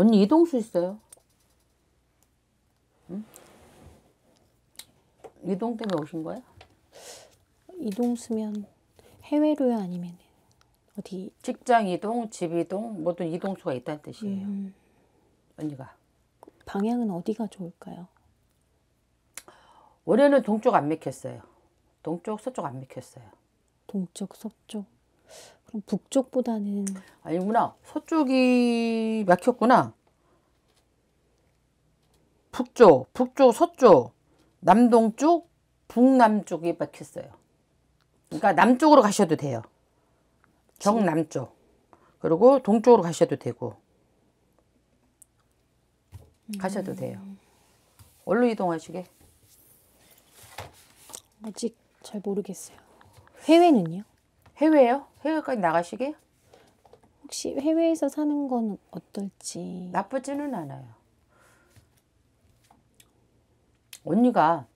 언니 이동수 있어요. 응? 이동 때문에 오신 거야? 이동 쓰면 해외로요 아니면 어디 직장 이동, 집 이동, 모든 이동수가 있다는 뜻이에요. 음, 언니가. 방향은 어디가 좋을까요? 올해는 동쪽 안 맥혔어요. 동쪽, 서쪽 안 맥혔어요. 동쪽, 서쪽. 그럼 북쪽보다는 아니구나. 서쪽이 막혔구나. 북쪽, 북쪽, 서쪽, 남동쪽, 북남쪽이 막혔어요. 그러니까 남쪽으로 가셔도 돼요. 경남쪽. 그리고 동쪽으로 가셔도 되고. 가셔도 돼요. 어디로 이동하시게? 아직 잘 모르겠어요. 해외는요? 해외요? 해외까지 나가시게? 혹시 해외에서 사는 건 어떨지. 나쁘지는 않아요. 언니가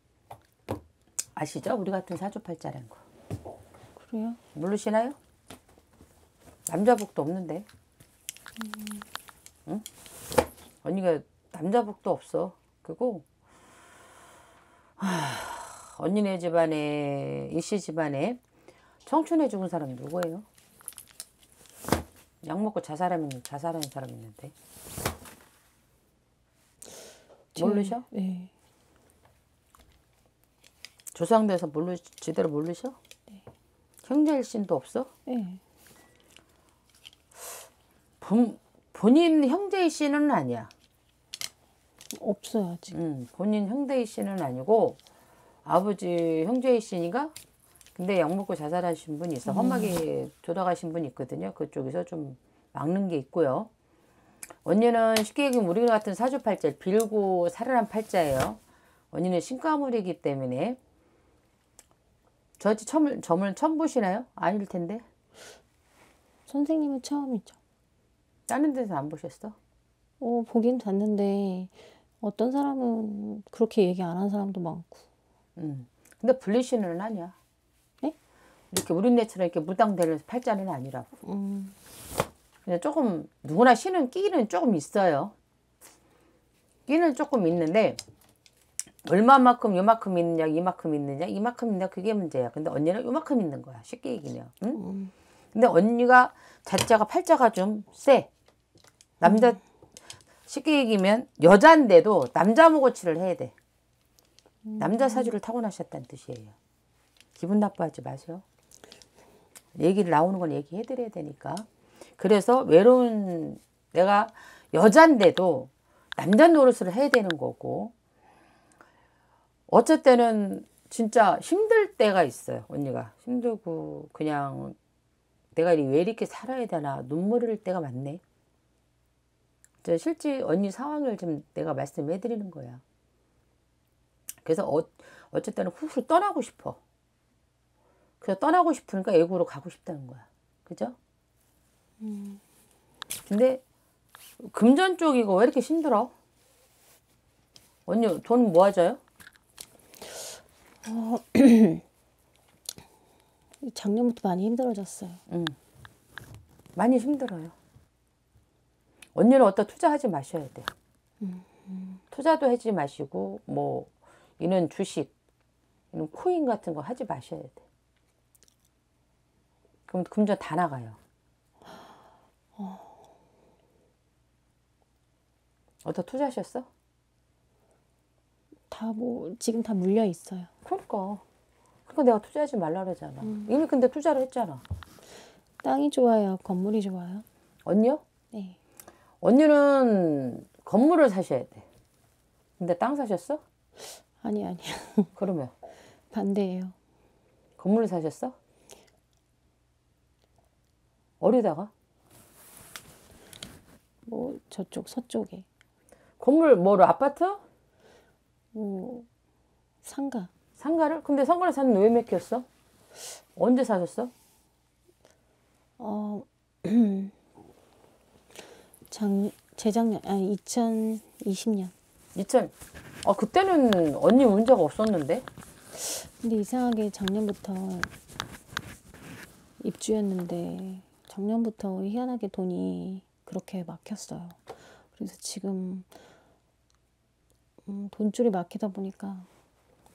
아시죠? 우리 같은 사주팔자라는 거. 그래요? 모르시나요? 남자복도 없는데. 응? 언니가 남자복도 없어. 그리고 하, 언니네 집안에 이씨 집안에 청춘해 죽은 사람이 누구예요? 약 먹고 자살하면 자살하는 사람 있는데 제- 모르셔? 네. 조상돼서 모르 제대로 모르셔? 형제 일신도 없어? 네. 본, 본인 형제 일신은 아니야. 없어요 아직. 음, 본인 형제 일신은 아니고 아버지 형제 일신이가 근데 약 먹고 자살하신 분이 있어. 험하게 돌아가신 분이 있거든요. 그쪽에서 좀 막는 게 있고요. 언니는 쉽게 얘기하면 우리 같은 사주팔자 빌고 살아난 팔자예요. 언니는 신가물이기 때문에 저한테 처음, 점을 처음 보시나요? 아닐 텐데. 선생님은 처음이죠. 다른 데서 안 보셨어? 어, 보긴 봤는데 어떤 사람은 그렇게 얘기 안 한 사람도 많고. 음. 근데 분리신은 아니야. 네? 이렇게 우리네처럼 이렇게 무당되는 팔자는 아니라고. 음, 그냥 조금 누구나 신은 끼는 조금 있어요. 끼는 조금 있는데 얼마만큼 요만큼 있느냐 이만큼 있느냐 이만큼 있느냐 그게 문제야. 근데 언니는 요만큼 있는 거야. 쉽게 얘기면. 응? 음, 근데 언니가 자자가 팔자가 좀 세. 남자 쉽게 얘기면 여잔데도 남자 모고치를 해야 돼. 남자 사주를 타고나셨다는 뜻이에요. 기분 나빠하지 마세요. 얘기를 나오는 건 얘기해 드려야 되니까. 그래서 외로운 내가 여잔데도 남자 노릇을 해야 되는 거고 때는 진짜 힘들 때가 있어요. 언니가 힘들고 그냥 내가 왜 이렇게 살아야 되나 눈물 흘릴 때가 많네. 저 실제 언니 상황을 좀 내가 말씀해 드리는 거야. 그래서 어, 때는 훌훌 떠나고 싶어. 그래서 떠나고 싶으니까 애국으로 가고 싶다는 거야. 그죠? 근데 금전 쪽이고 왜 이렇게 힘들어? 언니 돈 모아져요? 작년부터 많이 힘들어졌어요. 응. 많이 힘들어요. 언니는 어디다 투자하지 마셔야 돼. 투자도 하지 마시고 뭐 이런 주식, 이런 코인 같은 거 하지 마셔야 돼. 그럼 금전 다 나가요. 어디다 투자하셨어? 다 뭐 지금 다 물려 있어요. 그러니까. 그러니까 내가 투자하지 말라 그러잖아. 이미 근데 투자를 했잖아. 땅이 좋아요? 건물이 좋아요? 언니요? 네. 언니는 건물을 사셔야 돼. 근데 땅 사셨어? 아니 아니요. 그러면 반대예요. 건물을 사셨어? 어디다가? 뭐 저쪽 서쪽에 건물 뭐로 아파트? 뭐 상가 상가를? 근데 상가를 샀는데 왜 맥혔어? 언제 사셨어? 어 작, 재작년, 아, 2020년. 2000. 아 그때는 언니 문제가 없었는데. 근데 이상하게 작년부터 입주했는데, 작년부터 희한하게 돈이 그렇게 막혔어요. 그래서 지금 음, 돈줄이 막히다 보니까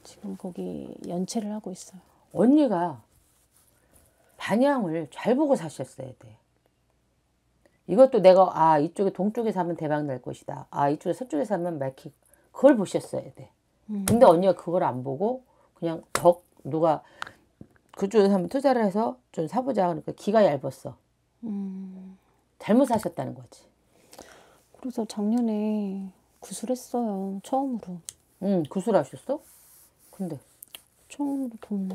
지금 거기 연체를 하고 있어요. 언니가 반향을 잘 보고 사셨어야 돼. 이것도 내가 아 이쪽에 동쪽에 사면 대박 날 것이다. 아 이쪽에 서쪽에 사면 막히 그걸 보셨어야 돼. 음. 근데 언니가 그걸 안 보고 그냥 덕 누가 그쪽에 사면 투자를 해서 좀 사보자 그러니까 기가 얇았어. 음, 잘못 사셨다는 거지. 그래서 작년에 구술했어요. 처음으로. 응 구슬하셨어? 근데 처음으로 돈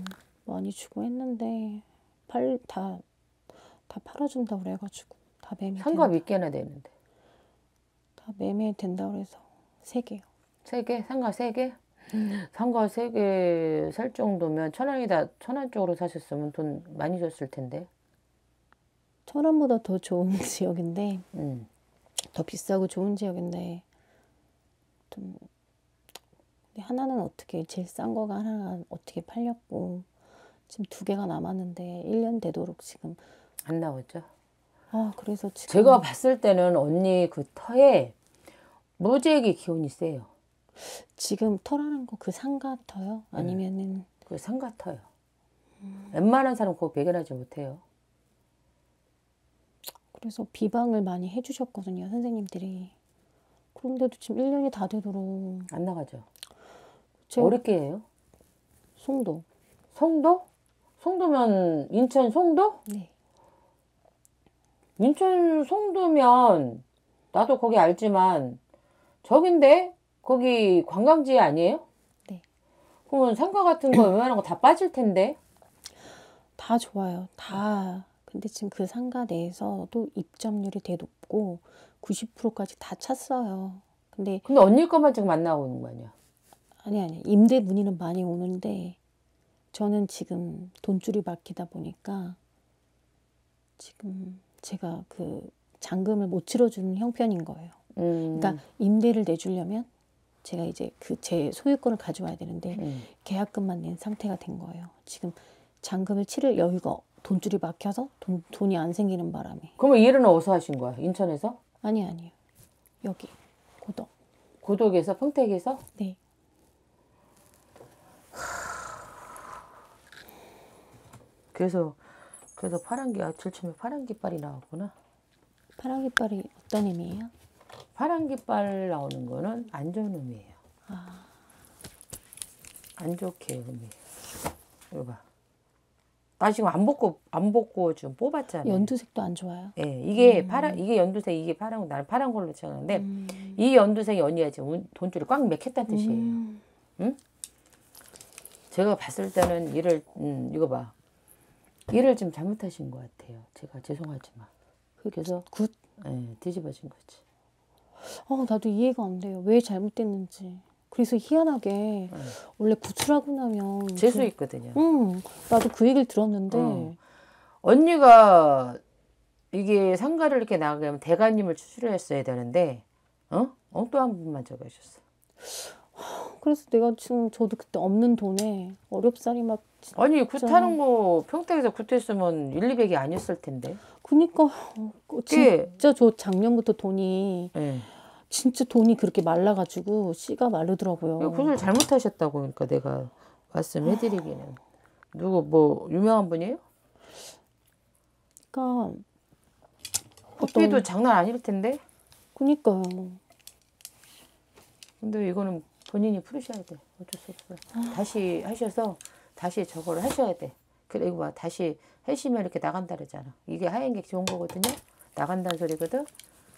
많이 주고 했는데 팔 다 다 팔아준다 그래가지고 다 매매 상가 된, 몇 개나 되는데 다 매매 된다 그래서 세 개요. 세 개? 상가 세 개? 상가 세 개 살 정도면 천안이다 천안 쪽으로 사셨으면 돈 많이 줬을 텐데. 천안보다 더 좋은 지역인데 응. 더 비싸고 좋은 지역인데 좀 하나는 어떻게 제일 싼 거가 하나가 어떻게 팔렸고 지금 두 개가 남았는데 1년 되도록 지금 안 나오죠. 아 그래서 지금 제가 봤을 때는 언니 그 터에 무지하게 기운이 세요. 지금 터라는 거 그 상가 터요? 아니면은 그 상가 터요. 웬만한 사람 그거 배견하지 못해요. 그래서 비방을 많이 해주셨거든요 선생님들이 그런데도 지금 1년이 다 되도록 안 나가죠. 어렵게 해요. 송도 송도? 송도면 인천 송도? 네 인천 송도면 나도 거기 알지만 저긴데 거기 관광지 아니에요? 네. 그러면 상가 같은 거 웬만한 거 다 빠질 텐데. 다 좋아요. 다. 근데 지금 그 상가 내에서도 입점률이 되게 높고 90%까지 다 찼어요. 근데 근데 언니 것만 지금 안 나오는 거 아니야? 아니 아니 임대 문의는 많이 오는데 저는 지금 돈줄이 막히다 보니까 지금 제가 그 잔금을 못 치러주는 형편인 거예요. 음, 그러니까 임대를 내주려면 제가 이제 그 제 소유권을 가져와야 되는데 음. 계약금만 낸 상태가 된 거예요. 지금 잔금을 치를 여유가 돈줄이 막혀서 돈, 돈이 안 생기는 바람에 그러면 일은 어디서 하신 거야? 인천에서? 아니 아니요 여기 고덕 고덕에서? 평택에서? 네 그래서 그래서 파란기 아 들치면 파란 깃발이 나왔구나. 파란 깃발이 어떤 의미예요? 파란 깃발 나오는 거는 안 좋은 의미예요. 안 좋게 의미. 이거 봐. 나 지금 안 벗고 안 벗고 지금 뽑았잖아. 연두색도 안 좋아요. 예, 이게 파란 이게 연두색 이게 파란 거 나는 파란 걸로 쳤는데 음. 이 연두색이 언니가 지금 운- 돈줄이 꽉 맥혔다는 뜻이에요. 음. 제가 봤을 때는 일을 음, 이거 봐. 일을 좀 잘못하신 것 같아요. 제가 죄송하지만. 그래서 굿. 예, 뒤집어진 거지. 어 나도 이해가 안 돼요. 왜 잘못됐는지. 그래서 희한하게 원래 구출하고 나면 재수 그- 있거든요. 응 나도 그 얘기를 들었는데 어. 언니가 이게 상가를 이렇게 나가면 대가님을 추출했어야 되는데 어? 엉뚱한 부분만 적으셨어. 그래서 내가 지금 저도 그때 없는 돈에 어렵사리 막 아니 굿하는 거 평택에서 굿했으면 1, 200이 아니었을 텐데. 그니까 어, 진짜 저 작년부터 돈이 예. 진짜 돈이 그렇게 말라가지고 씨가 마르더라고요. 굿을 잘못하셨다고 그러니까 내가 말씀해드리기는. 누구 뭐 유명한 분이에요? 그러니까 굿비도 장난 아닐 텐데. 그니까요. 근데 이거는 본인이 풀으셔야 돼. 어쩔 수 없어요. 다시 하셔서 다시 저걸 하셔야 돼. 그래 이거 봐. 다시 하시면 이렇게 나간다 그러잖아. 이게 하얀 게 좋은 거거든요. 나간다는 소리거든.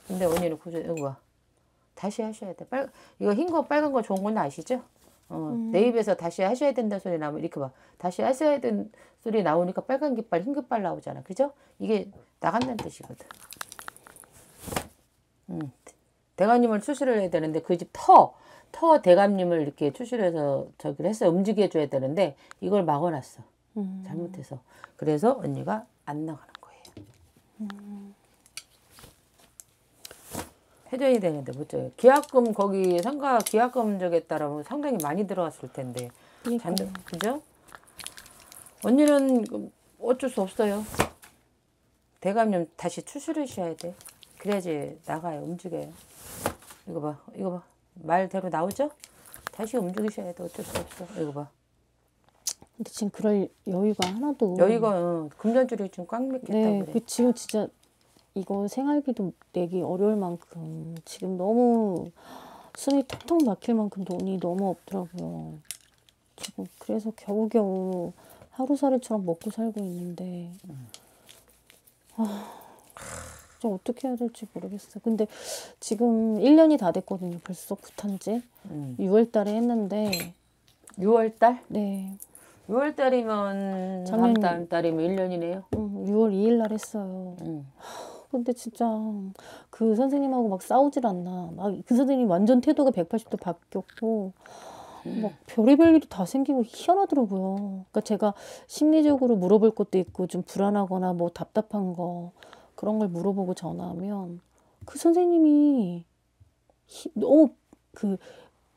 근데 언니는 구조 이거 봐. 다시 하셔야 돼. 빨 이거 흰 거 빨간 거 좋은 건 아시죠? 어, 내 입에서 다시 하셔야 된다는 소리 나면 이렇게 봐. 다시 하셔야 되는 소리 나오니까 빨간 깃발, 흰 깃발 나오잖아. 그죠? 이게 나간다는 뜻이거든. 음. 대감님을 추실을 해야 되는데 그 집 터, 터 대감님을 이렇게 추실해서 저기를 해서 움직여 줘야 되는데 이걸 막아놨어. 음. 잘못해서. 그래서 언니가 안 나가는 거예요. 해줘야 되는데 못 줘요. 계약금 거기 상가 계약금 저기 따라면 상당히 많이 들어왔을 텐데. 그러니까요. 잔 그죠? 언니는 그 어쩔 수 없어요. 대감님 다시 추스르셔야 돼. 그래야지 나가요, 움직여요. 이거 봐. 이거 봐. 말대로 나오죠? 다시 움직이셔야 돼. 어쩔 수 없어. 이거 봐. 근데 지금 그럴 여유가 하나도 여기가 어, 금전줄이 좀꽉 맥혔다고 네, 그래. 그 지금 진짜 이거 생활비도 내기 어려울 만큼 지금 너무 숨이 턱턱 막힐 만큼 돈이 너무 없더라고요. 지금 그래서 겨우겨우 하루살이처럼 먹고 살고 있는데 아, 진짜 어떻게 해야 될지 모르겠어요. 근데 지금 1년이 다 됐거든요. 벌써 구탄지 음. 6월 달에 했는데 6월 달? 네, 6월 달이면 작년- 다음 달이면 1년이네요. 음, 6월 2일 날 했어요. 음. 근데 진짜 그 선생님하고 막 싸우질 않나. 막 그 선생님 완전 태도가 180도 바뀌었고 막 별의별 일이 다 생기고 희한하더라고요. 그러니까 제가 심리적으로 물어볼 것도 있고 좀 불안하거나 뭐 답답한 거 그런 걸 물어보고 전화하면 그 선생님이 히- 너무 그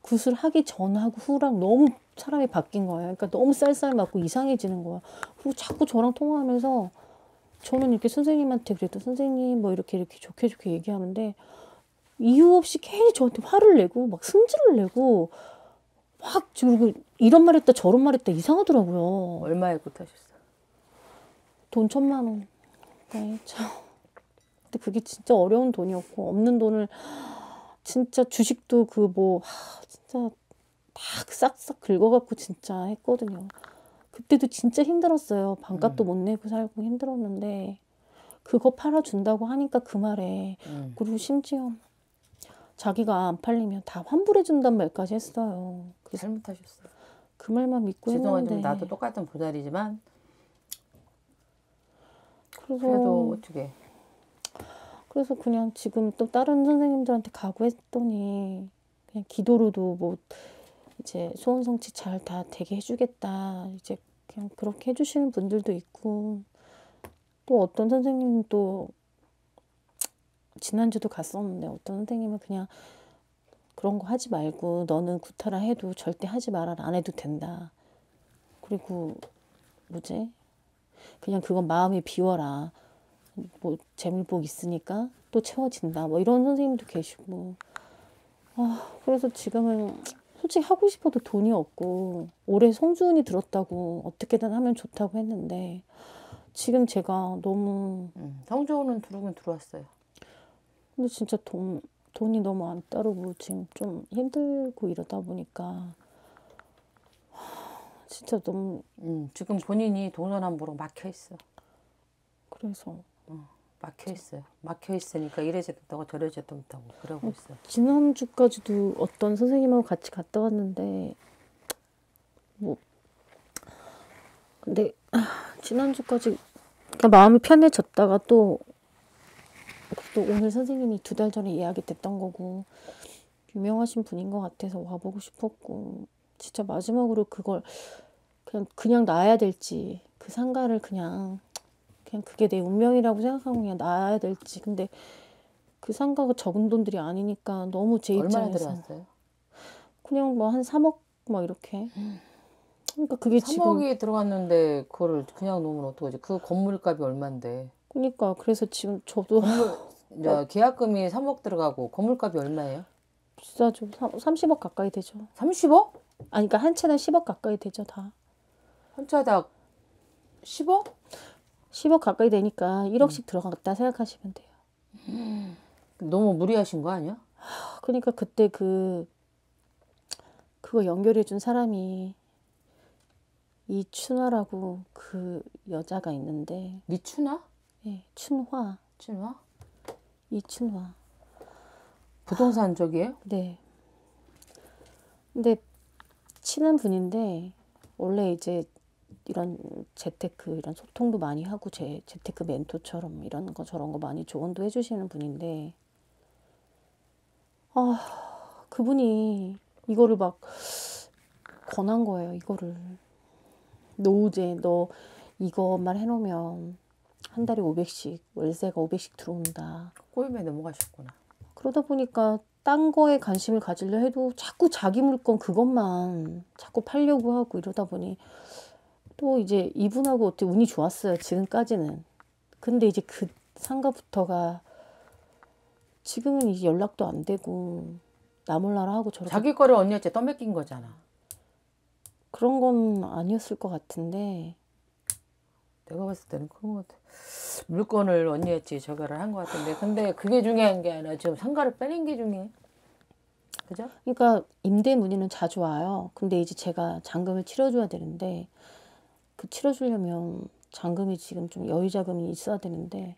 구슬 하기 전하고 후랑 너무 사람이 바뀐 거예요. 그러니까 너무 쌀쌀 맞고 이상해지는 거야. 그리고 자꾸 저랑 통화하면서 저는 이렇게 선생님한테 그래도 선생님 뭐 이렇게 이렇게 좋게 좋게 얘기하는데 이유 없이 괜히 저한테 화를 내고 막 승질을 내고 막 그리고 이런 말 했다 저런 말 했다 이상하더라고요. 얼마에 굿하셨어? 돈 천만 원. 네, 참. 근데 그게 진짜 어려운 돈이었고 없는 돈을 진짜 주식도 그 뭐 진짜 막 싹싹 긁어갖고 진짜 했거든요. 그때도 진짜 힘들었어요. 반값도 못 내고 살고 힘들었는데 그거 팔아준다고 하니까 그 말에 음. 그리고 심지어 자기가 안 팔리면 다 환불해준단 말까지 했어요. 그, 잘못하셨어. 그 말만 믿고 죄송하지만 했는데 나도 똑같은 보살이지만 그래서 그래도 어떻게 그래서 그냥 지금 또 다른 선생님들한테 가고 했더니 그냥 기도로도 뭐 이제 소원 성취 잘 다 되게 해주겠다 이제 그냥 그렇게 해주시는 분들도 있고 또 어떤 선생님은 또 지난주도 갔었는데 어떤 선생님은 그냥 그런 거 하지 말고 너는 구타라 해도 절대 하지 말아라 안 해도 된다. 그리고 뭐지? 그냥 그건 마음에 비워라. 뭐 재물복 있으니까 또 채워진다. 뭐 이런 선생님도 계시고. 아 그래서 지금은 솔직히 하고 싶어도 돈이 없고 올해 성주운이 들었다고 어떻게든 하면 좋다고 했는데 지금 제가 너무 음. 성조는 들어오긴 들어왔어요. 근데 진짜 돈 돈이 너무 안 따르고 지금 좀 힘들고 이러다 보니까 하, 진짜 너무 음. 지금 본인이 동서남북으로 막혀 있어. 그래서 막혀 있어요. 막혀 있으니까 이래저래 못하고 저래저래 못하고 그러고 있어. 지난주까지도 어떤 선생님하고 같이 갔다 왔는데 뭐 근데 아, 지난주까지 그냥 마음이 편해졌다가 또, 또 오늘 선생님이 두 달 전에 예약이 됐던 거고 유명하신 분인 것 같아서 와보고 싶었고 진짜 마지막으로 그걸 그냥 그냥 놔야 될지 그 상가를 그냥 그냥 그게 내 운명이라고 생각하고 그냥 놔야 될지 근데 그 상가가 적은 돈들이 아니니까 너무 제 입장에서? 그냥 뭐 한 3억 막 이렇게 그러니까 그게 지금 3억이 들어갔는데 그거를 그냥 놓으면 어떡하지? 그 건물값이 얼만데? 그러니까 그래서 지금 저도 건물 이제 계약금이 3억 들어가고 건물값이 얼마예요? 비싸죠 30억 가까이 되죠 30억? 아니 그러니까 한 채당 10억 가까이 되죠 다한 차당 10억? 10억 가까이 되니까 1억씩 들어갔다 생각하시면 돼요 너무 무리하신 거 아니야? 그러니까 그때 그 그거 연결해 준 사람이 이춘화라고 그 여자가 있는데 니추나? 예, 춘화 춘화? 이춘화 부동산 쪽이에요? 네. 근데 친한 분인데 원래 이제 이런 재테크 이런 소통도 많이 하고 제 재테크 멘토처럼 이런 거 저런 거 많이 조언도 해주시는 분인데 아 그분이 이거를 막 권한 거예요 이거를 노후제 너 이것만 해놓으면 한 달에 500씩 월세가 500씩 들어온다 꼬임에 넘어가셨구나. 그러다 보니까 딴 거에 관심을 가지려 해도 자꾸 자기 물건 그것만 자꾸 팔려고 하고 이러다 보니 또 이제 이분하고 어떻게 운이 좋았어요. 지금까지는. 근데 이제 그 상가부터가 지금은 이제 연락도 안 되고 나 몰라라 하고 저렇게 자기 거를 언니한테 떠맡긴 거잖아. 그런 건 아니었을 것 같은데 내가 봤을 때는 그런 것 같아. 물건을 언니한테 저거를 한 것 같은데 근데 그게 중요한 게 아니라 지금 상가를 빼낸 게 중요해. 그죠? 그러니까 임대 문의는 자주 와요. 근데 이제 제가 잔금을 치러줘야 되는데 그 치러주려면 잔금이 지금 좀 여유 자금이 있어야 되는데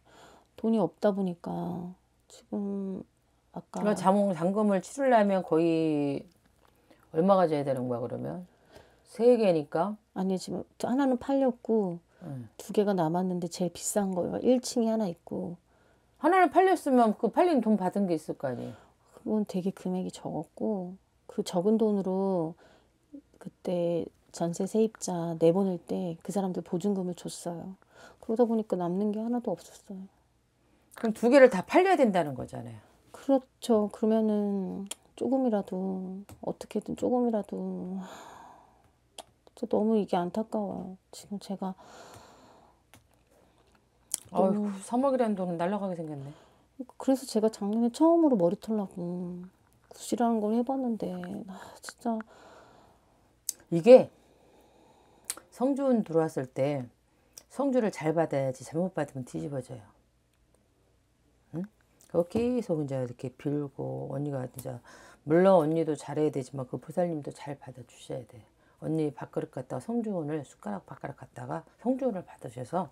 돈이 없다 보니까 지금 아까 그러니까 자몽 잔금을 치르려면 거의 얼마 가져야 되는 거야 그러면? 세 개니까. 아니 지금 하나는 팔렸고 응. 두 개가 남았는데 제일 비싼 거예요. 1층이 하나 있고 하나를 팔렸으면 그 팔린 돈 받은 게 있을 거 아니에요. 그건 되게 금액이 적었고 그 적은 돈으로 그때 전세 세입자 내보낼 때 그 사람들 보증금을 줬어요. 그러다 보니까 남는 게 하나도 없었어요. 그럼 두 개를 다 팔려야 된다는 거잖아요. 그렇죠. 그러면은 조금이라도 어떻게든 조금이라도 진짜 너무 이게 안타까워요. 지금 제가 어휴, 3억이라는 돈은 날라가게 생겼네. 그래서 제가 작년에 처음으로 머리 털라고 굿이라는 걸 해봤는데 아 진짜 이게 성준 들어왔을 때 성주를 잘 받아야지 잘못 받으면 뒤집어져요. 응? 그거 계속 이제 이렇게 빌고 언니가 이제 물론 언니도 잘해야 되지만 그 보살님도 잘 받아주셔야 돼. 언니 밥그릇 갖다가 성주원을 숟가락 밥가락 갖다가 성주원을 받으셔서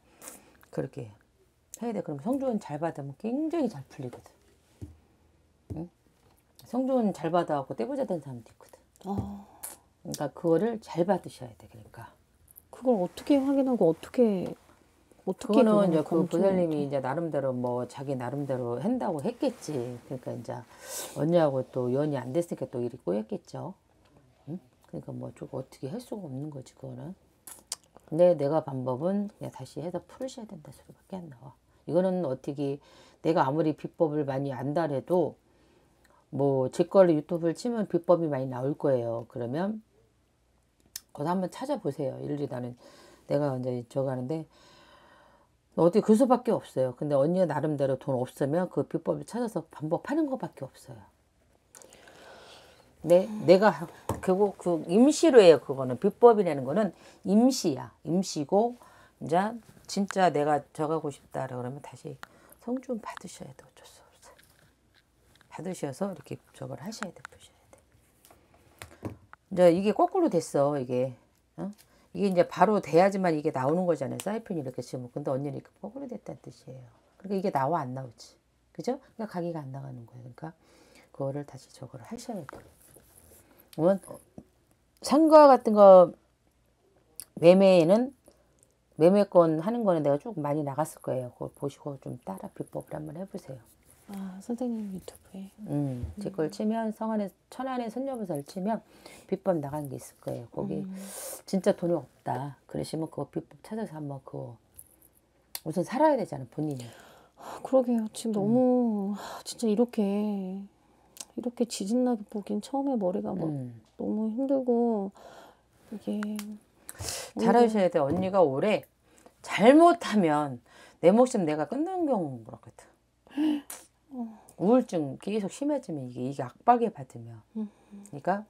그렇게 해야 돼. 그럼 성주원 잘 받으면 굉장히 잘 풀리거든. 응? 성주원 잘 받아갖고 떼부자 된 사람도 있거든. 아 그러니까 그거를 잘 받으셔야 돼. 그러니까. 그걸 어떻게 확인하고 어떻게 어떻게 그거는 이제 그 보살님이 이제 나름대로 뭐 자기 나름대로 한다고 했겠지. 그러니까 이제 언니하고 또 연이 안 됐으니까 또 일이 꼬였겠죠. 응? 그러니까 뭐 조금 어떻게 할 수가 없는 거지 그거는. 근데 내가 방법은 그냥 다시 해서 풀으셔야 된다 소리밖에 안 나와. 이거는 어떻게 내가 아무리 비법을 많이 안다해도 뭐 제 걸로 유튜브를 치면 비법이 많이 나올 거예요. 그러면 거기 한번 찾아보세요. 일일이 나는 내가 이제 저거 하는데 어떻게 그 수밖에 없어요. 근데 언니가 나름대로 돈 없으면 그 비법을 찾아서 반복하는 것밖에 없어요. 네, 내가 그거 그 임시로 해요. 그거는 비법이라는 거는 임시야. 임시고 이제 진짜 내가 저가고 싶다 그러면 다시 성준 받으셔야 돼. 어쩔 수 없어요. 받으셔서 이렇게 저걸 하셔야 돼. 이제 이게 거꾸로 됐어. 이게 어? 이게 이제 바로 돼야지만 이게 나오는 거잖아요. 사이펜이 이렇게 지금. 근데 언니는 이렇게 거꾸로 됐다는 뜻이에요. 그러니까 이게 나와 안 나오지. 그죠? 그러니까 가기가 안 나가는 거예요. 그러니까 그거를 다시 저거를 하셔야 돼요. 그러면 상가 같은 거 매매에는 매매권 하는 거는 내가 쭉 많이 나갔을 거예요. 그거 보시고 좀 따라 비법을 한번 해보세요. 아 선생님 유튜브에 음, 제 걸 치면 성안에 천안에 선녀부사를 치면 비법 나간 게 있을 거예요. 거기 진짜 돈이 없다. 그러시면 그거 비법 찾아서 한번 그거 우선 살아야 되잖아 본인이. 아, 그러게요. 지금 너무 아, 진짜 이렇게 이렇게 지진나게 보긴 처음에 머리가 뭐 음. 너무 힘들고 이게 잘하셔야 돼. 언니가 올해 잘못하면 내 목숨 내가 끊는 경우 그렇거든. 우울증 계속 심해지면 이게 이게 압박에 받으면. 그러니까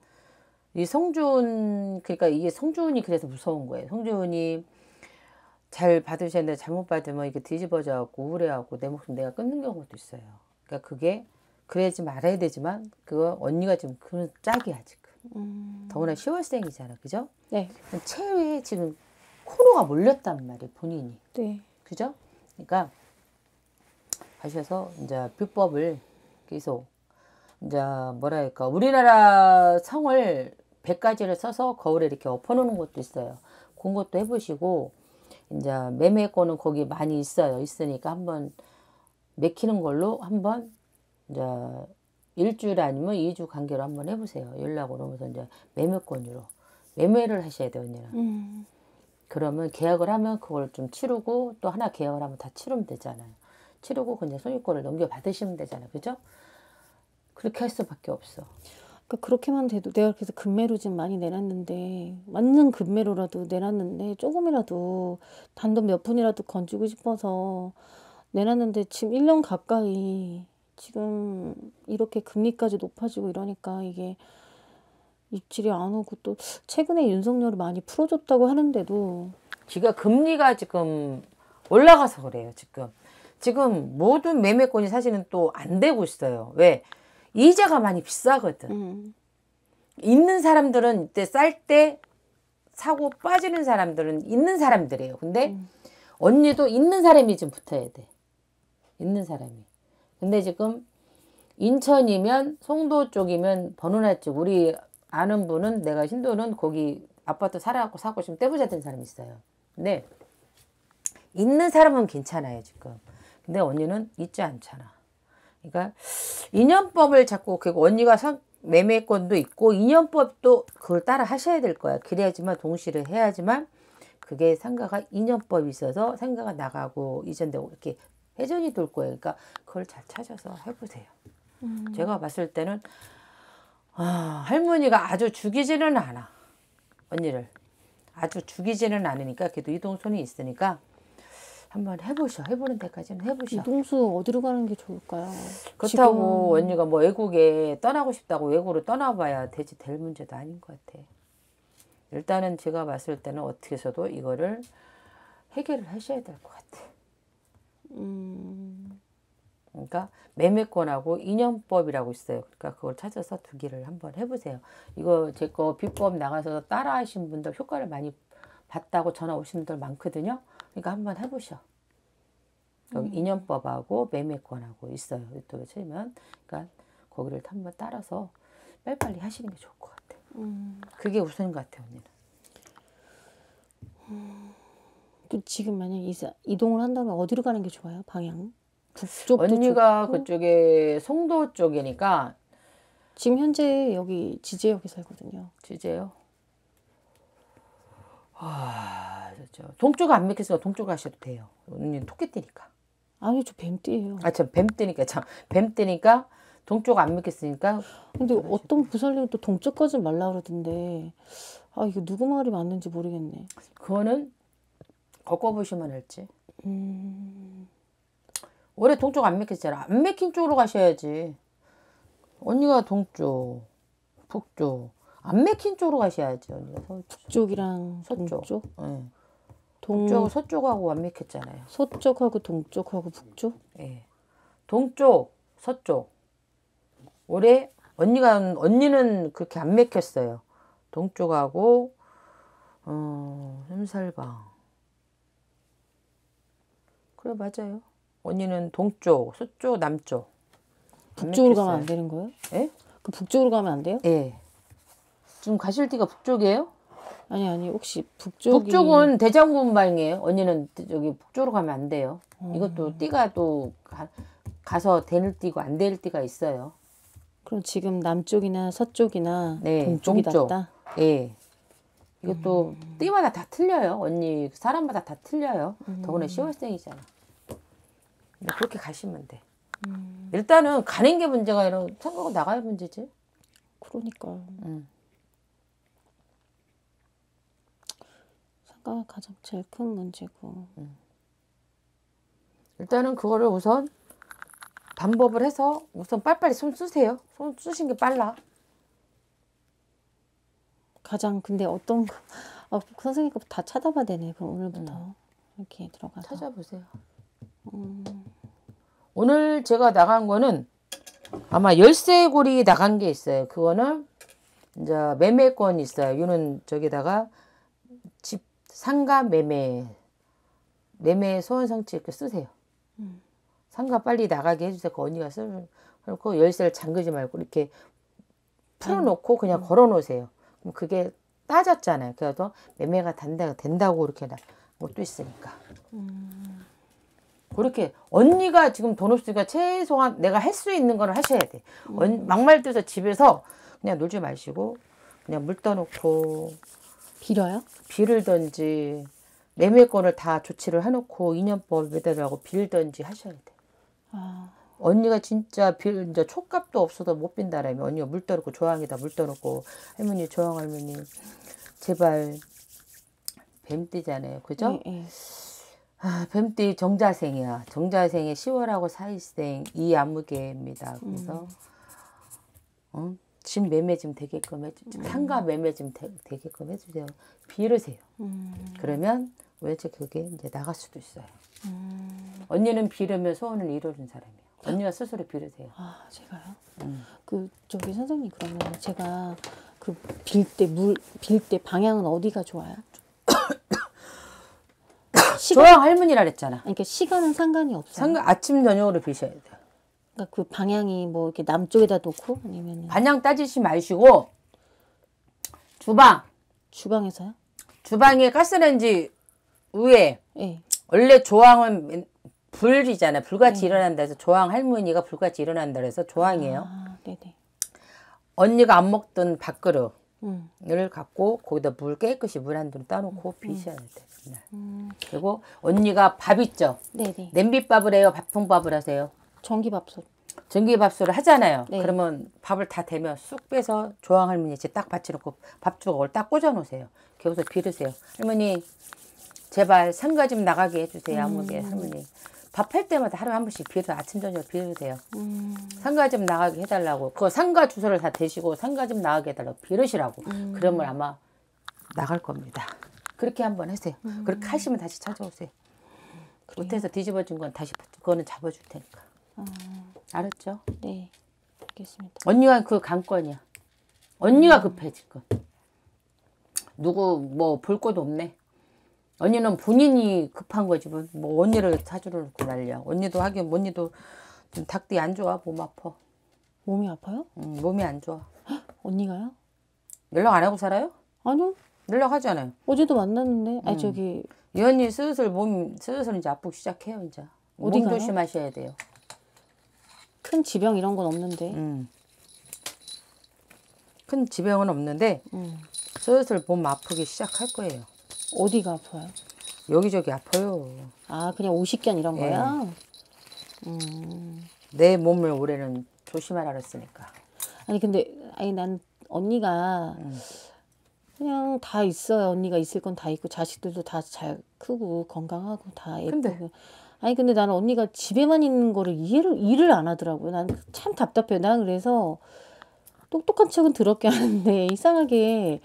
이 성준 그러니까 이게 성준이 그래서 무서운 거예요. 성준이 잘 받으셔야 되는데 잘못 받으면 이게 뒤집어져 갖고 우울해하고 내 목숨 내가 끊는 경우도 있어요. 그러니까 그게 그러지 말아야 되지만 그거 언니가 지금 그런 짝이야 지금. 음, 더구나 10월생이잖아, 그죠? 네, 체외에 지금 코로가 몰렸단 말이에요, 본인이. 네, 그죠? 그러니까 하셔서 이제 비법을 계속 이제 뭐랄까 우리나라 성을 100가지를 써서 거울에 이렇게 엎어놓는 것도 있어요. 그런 것도 해보시고 이제 매매권은 거기 많이 있어요. 있으니까 한번 맥히는 걸로 한번 이제 일주일 아니면 2주 관계로 한번 해보세요. 연락 오면서 이제 매매권으로 매매를 하셔야 돼요, 언니는. 음, 그러면 계약을 하면 그걸 좀 치르고 또 하나 계약을 하면 다 치르면 되잖아요. 치르고 그냥 소유권을 넘겨 받으시면 되잖아요. 그죠? 그렇게 할 수밖에 없어. 그러니까 그렇게만 돼도 내가 그래서 금매로 지금 많이 내놨는데 완전 금매로라도 내놨는데 조금이라도 단돈 몇 푼이라도 건지고 싶어서 내놨는데 지금 1년 가까이 지금 이렇게 금리까지 높아지고 이러니까 이게 입질이 안 오고 또 최근에 윤석열이 많이 풀어줬다고 하는데도 지가 금리가 지금 올라가서 그래요, 지금. 지금 모든 매매권이 사실은 또 안 되고 있어요. 왜? 이자가 많이 비싸거든. 음, 있는 사람들은 이때 쌀 때 사고 빠지는 사람들은 있는 사람들이에요. 근데 언니도 있는 사람이 좀 붙어야 돼. 있는 사람이. 근데 지금 인천이면 송도 쪽이면 번호나 쪽 우리 아는 분은 내가 신도는 거기 아파트 살아갖고 사고 지금 떼부자 된 사람이 있어요. 근데 있는 사람은 괜찮아요 지금. 근데 언니는 있지 않잖아. 그러니까 인연법을 자꾸 그 언니가 상, 매매권도 있고 인연법도 그걸 따라 하셔야 될 거야. 그래야지만 동시를 해야지만 그게 상가가 인연법이 있어서 상가가 나가고 이전되고 이렇게 회전이 돌 거예요. 그러니까 그걸 잘 찾아서 해보세요. 제가 봤을 때는 아, 할머니가 아주 죽이지는 않아. 언니를. 아주 죽이지는 않으니까 그래도 이동손이 있으니까 한번 해보셔. 해보는 데까지는 해보셔. 이동수 어디로 가는 게 좋을까요? 그렇다고 언니가 뭐 외국에 떠나고 싶다고 외국으로 떠나봐야 되지 될 문제도 아닌 것 같아. 일단은 제가 봤을 때는 어떻게 해서도 이거를 해결을 하셔야 될 것 같아. 음, 그러니까 매매권하고 인연법이라고 있어요. 그러니까 그걸 찾아서 두 개를 한번 해보세요. 이거 제 거 비법 나가서 따라하신 분들 효과를 많이 봤다고 전화 오신 분들 많거든요. 그러니까 한번 해보셔. 여기 인연법하고 매매권하고 있어요. 유튜브 치면. 그러니까 거기를 한번 따라서 빨리빨리 하시는 게 좋을 것 같아. 음. 그게 우선인 것 같아요, 언니는. 그 지금 만약 이사, 이동을 한다면 어디로 가는 게 좋아요? 방향? 북쪽도 언니가 좋고? 그쪽에 송도 쪽이니까 지금 현재 여기 지제역에 살거든요. 주제요. 아, 저 동쪽 안 맥혔으니까 동쪽 가셔도 돼요. 언니는 토끼띠니까. 아니 저 뱀띠예요. 아, 참 뱀띠니까 참 뱀띠니까 동쪽 안 맥혔으니까 근데 어떤 부살님은 또 동쪽 가지 말라 그러던데 아 이거 누구 말이 맞는지 모르겠네. 그거는 걷어보시면 알지. 음, 올해 동쪽 안 맥혔잖아. 안 맥힌 쪽으로 가셔야지. 언니가 동쪽, 북쪽. 안 맥힌 쪽으로 가셔야지. 언니가 서, 북쪽이랑 서쪽. 동쪽, 예. 동 북쪽, 서쪽하고 안 맥혔잖아요. 서쪽하고 동쪽하고 북쪽. 예. 동쪽, 서쪽. 올해 언니가 언니는 그렇게 안 맥혔어요. 동쪽하고 어, 흠살방. 그래 맞아요. 언니는 동쪽, 서쪽, 남쪽. 안 북쪽으로 가면. 안 되는 거예요? 예? 그 북쪽으로 가면 안 돼요? 예. 지금 가실 데가 북쪽이에요? 아니 아니 혹시 북쪽이 북쪽은 대장군방이에요. 언니는 저기 북쪽으로 가면 안 돼요. 이것도 띠가 또 가, 가서 되는 띠고 안될 띠가 있어요. 그럼 지금 남쪽이나 서쪽이나 네, 동쪽이 동쪽. 낫다. 예. 이것도 띠마다 다 틀려요. 언니 사람마다 다 틀려요. 더구나 10월생이잖아. 그렇게 가시면 돼. 일단은 가는 게 문제가 아니라 생각은 나가야 문제지. 그러니까 음. 상가가 가장 제일 큰 문제고. 일단은 그거를 우선 방법을 해서 우선 빨리빨리 손 쓰세요. 손 쓰신 게 빨라. 가장 근데 어떤 거 아, 선생님 거다 찾아봐야 되네. 그럼 오늘부터 이렇게 들어가서 찾아보세요. 오늘 제가 나간 거는 아마 열쇠고리 나간 게 있어요. 그거는 이제 매매권 있어요. 이는 저기다가 집 상가 매매 매매 소원 성취 이렇게 쓰세요. 상가 빨리 나가게 해주세요. 그 언니가 쓰고 열쇠를 잠그지 말고 이렇게 풀어놓고 그냥 걸어놓으세요. 그럼 그게 따졌잖아요. 그래도 매매가 된다, 된다고 이렇게 나 것도 있으니까. 그렇게 언니가 지금 돈 없으니까 최소한 내가 할 수 있는 거를 하셔야 돼. 언- 막말 떠서 집에서 그냥 놀지 마시고 그냥 물 떠놓고 빌어요? 빌을던지 매매권을 다 조치를 해놓고 인연법 매달하고 빌던지 하셔야 돼. 아, 언니가 진짜 빌 이제 촉값도 없어도 못 빈다라면 언니가 물 떠놓고 조항에다 물 떠놓고 할머니 조항 할머니 제발 뱀 뜨잖아요, 그죠? 예, 예. 아, 뱀띠 정자생이야. 정자생의 10월하고 사일생 이 안무개입니다. 그래서 어? 집 매매 좀 되게끔 해주 상가 매매 좀 되, 되게끔 해주세요. 빌으세요. 음, 그러면 왠지 그게 이제 나갈 수도 있어요. 언니는 빌으면 소원을 이루는 사람이에요. 언니가 스스로 빌으세요. 아 제가요? 음. 그 저기 선생님 그러면 제가 그 빌 때 물 빌 때 방향은 어디가 좋아요? 시간 조항 할머니라 그랬잖아. 그러니까 시간은 상관이 없어요. 상가 아침 저녁으로 비셔야 돼요. 그러니까 그 방향이 뭐 이렇게 남쪽에다 놓고 아니면 반향 따지지 마시고 주방 주방에서요? 주방에 가스레인지 위에 예. 원래 조항은 맨- 불이잖아요. 불같이 일어난다 해서 조항 할머니가 불같이 일어난다 그래서 조항이에요. 아 네네. 언니가 안 먹던 밥그릇을 음. 갖고 거기다 물 깨끗이 물 한 돈 따놓고 비셔야 돼. 그날. 그리고 언니가 밥 있죠. 네네. 냄비밥을 해요. 밥통밥을 하세요. 전기밥솥. 전기밥솥을 하잖아요. 네. 그러면 밥을 다 대면 쑥 빼서 조항 할머니 집딱 받쳐놓고 밥주걱을 딱 꽂아 놓으세요. 거기서 빌으세요. 할머니 제발 상가 좀 나가게 해주세요. 아무게 할머니 밥할 때마다 하루에 한 번씩 빌어 아침 저녁 빌으세요. 음. 상가 좀 나가게 해달라고 그 상가 주소를 다 대시고 상가 좀 나가게 해달라고 빌으시라고 그러면 아마 나갈 겁니다. 그렇게 한번 하세요. 그렇게 하시면 다시 찾아오세요. 못해서 뒤집어진 건 다시 그거는 잡아줄 테니까. 알았죠? 네. 알겠습니다. 언니가 그 강권이야. 언니가 급해 지금. 누구 뭐 볼 것도 없네. 언니는 본인이 급한 거지 뭐, 뭐 언니를 사주를 놓고 난리야. 언니도 하긴 언니도 좀 닭띠 안 좋아 몸 아파. 몸이 아파요? 응, 몸이 안 좋아. 언니가요? 연락 안 하고 살아요? 아니요. 연락하잖아요. 어제도 만났는데. 음. 아니 저기 이 언니 슬슬 몸 슬슬 이제 아프기 시작해요 이제. 몸 어디가요? 조심하셔야 돼요. 큰 지병 이런 건 없는데. 음. 큰 지병은 없는데 음. 슬슬 몸 아프기 시작할 거예요. 어디가 아파요? 여기저기 아파요. 아 그냥 오십견 이런 예. 거야? 음. 내 몸을 올해는 조심하라 그랬으니까. 아니 근데 아니 난 언니가 음. 그냥 다 있어요. 언니가 있을 건 다 있고 자식들도 다 잘 크고 건강하고 다 예쁘고. 근데? 아니 근데 나는 언니가 집에만 있는 거를 이해를 일을 안 하더라고요. 난 참 답답해요. 난 그래서 똑똑한 척은 더럽게 하는데 이상하게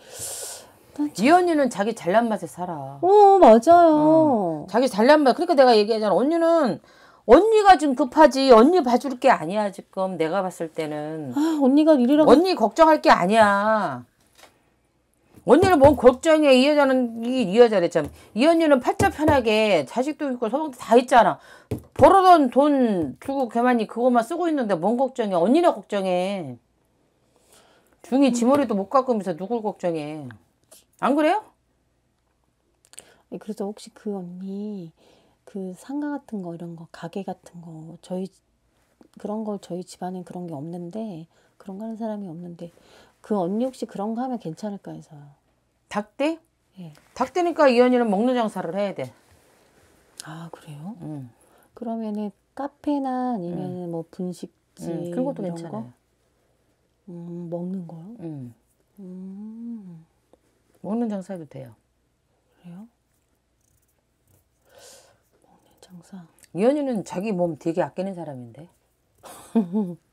이 언니는 자기 잘난 맛에 살아. 어 맞아요. 자기 잘난 맛. 그러니까 내가 얘기하잖아. 언니는 언니가 좀 급하지. 언니 봐줄 게 아니야 지금 내가 봤을 때는. 아 언니가 일이라고 언니 걱정할 게 아니야. 언니는 뭔 걱정해. 이 여자는 이, 이 여자래 참. 이 언니는 팔자 편하게 자식도 있고 소방도 다 있잖아. 벌어던 돈 주고 걔만이 그것만 쓰고 있는데 뭔 걱정해. 언니나 걱정해. 중이 지 머리도 못 깎으면서 누굴 걱정해. 안 그래요? 그래서 혹시 그 언니 그 상가 같은 거 이런 거 가게 같은 거 저희 그런 걸 저희 집안엔 그런 게 없는데 그런 거 하는 사람이 없는데 그 언니 혹시 그런 거 하면 괜찮을까 해서요. 닭대? 예. 닭대니까 이 언니는 먹는 장사를 해야 돼. 아 그래요? 응. 그러면은 카페나 아니면 뭐 분식집 응. 그런 것도 이런 괜찮아요. 거? 음, 먹는 거요? 응. 음, 먹는 장사도 돼요. 그래요? 먹는 장사. 이 언니는 자기 몸 되게 아끼는 사람인데.